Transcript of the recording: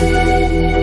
Música